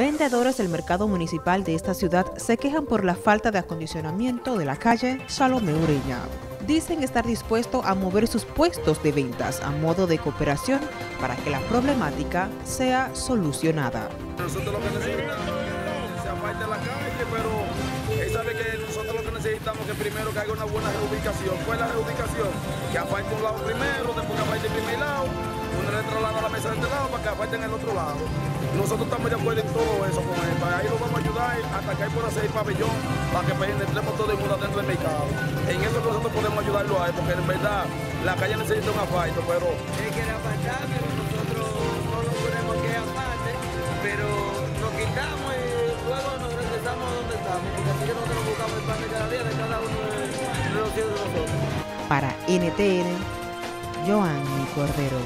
Vendedores del mercado municipal de esta ciudad se quejan por la falta de acondicionamiento de la calle Salomé Ureña. Dicen estar dispuestos a mover sus puestos de ventas a modo de cooperación para que la problemática sea solucionada. Nosotros lo que necesitamos se la calle, pero él sabe que nosotros lo que necesitamos es que primero que haya una buena reubicación. ¿Cuál es la reubicación? Que aparte un lado primero, después que le traslada a la mesa de este lado para que aparte en el otro lado. Nosotros estamos de acuerdo en todo eso con él. Para ahí lo vamos a ayudar hasta que ahí pueda el pabellón para que penetremos todo el mundo dentro del mercado. En eso nosotros podemos ayudarlo a él, porque en verdad la calle necesita un asfalto, pero... Él quiere apartar, pero nosotros no lo ponemos que aparte, pero nos quitamos y luego nos regresamos donde estamos, porque así que nosotros buscamos el pan de cada día de cada uno de los hijos de nosotros. Para NTN, Joanny Cordero.